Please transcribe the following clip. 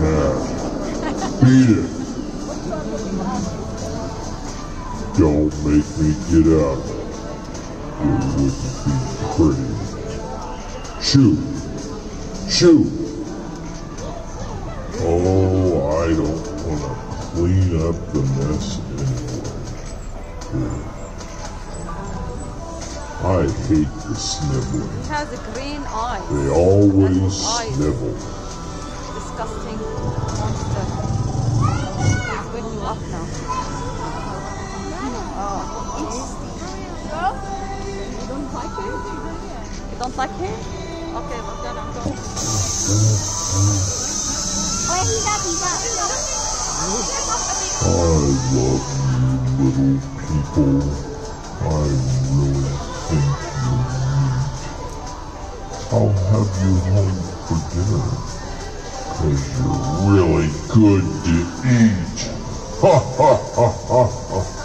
right. Beat it. Don't make me get out of it. Wouldn't be pretty. Shoot. Shoot. Oh, I don't want to clean up the mess anyway. I hate the sniveling. It has a green eye. They always snivel. Disgusting monster. It's waking you up now. You don't like it? You don't like it? Okay, well then I'm going. I love you little people. I really think neat. I'll have you home for dinner because you're really good to eat. Ha ha ha ha ha.